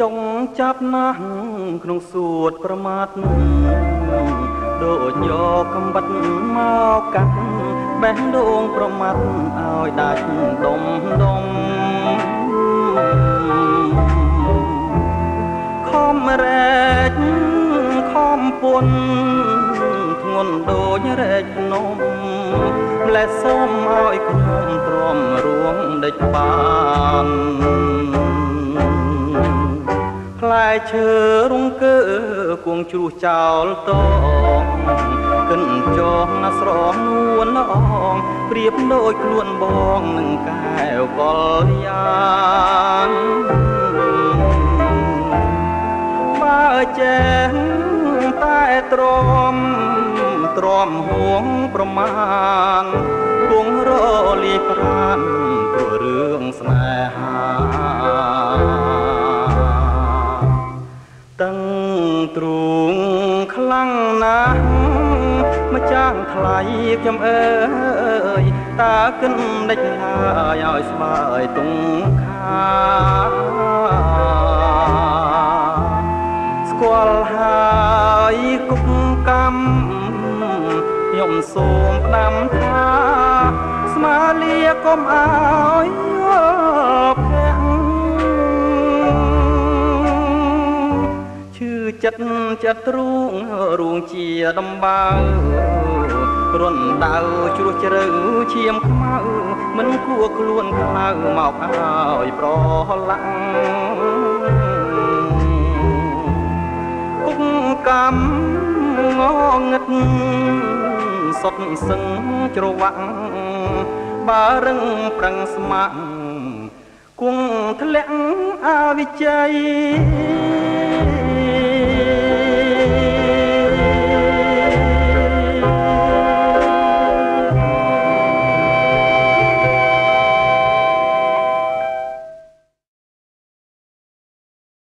ចុងចាប់ណាស់ក្នុងសួតប្រមាត់ដូចយកកំបិតមកកាត់បេះដូងប្រមាត់ឲ្យដាច់ដុំដុំ នធ្ងន់ដូចរែកភ្នំលែសូមឲ្យខ្ញុំទ្រាំរួងដេចបានផ្លែឈើរងកើគួងជ្រោះចោលតងកិនចងណាស្រងនួនល្អងប្រៀបដូចខ្លួនបងនឹងកែវកលយ៉ាង ទ្រាំទ្រាំហួងប្រមាណគង់រលាយប្រានព្រោះរឿងស្នេហាតឹងទ្រូងខ្លាំងណាស់ម្ចាស់ថ្លៃខ្ញុំអើយតើគិនដេចឡាយឲ្យស្បើយទុងខា ហើយគុកកម្មខ្ញុំសូមផ្ដាំថា ស្មាលាកុំអើយភ័ក្រចិត្តចិត្តរូងរួងជាដំបៅរុនដៅជ្រោះជ្រៅឈាមខ្មៅមិនគួរខ្លួនក្លៅមកឲ្យប្រឡាំងគុក កម្មងងឹតសុតសឹងជ្រវាក់បើរឹងប្រឹងស្មាក់គង់ធ្លាក់អវិជ័យ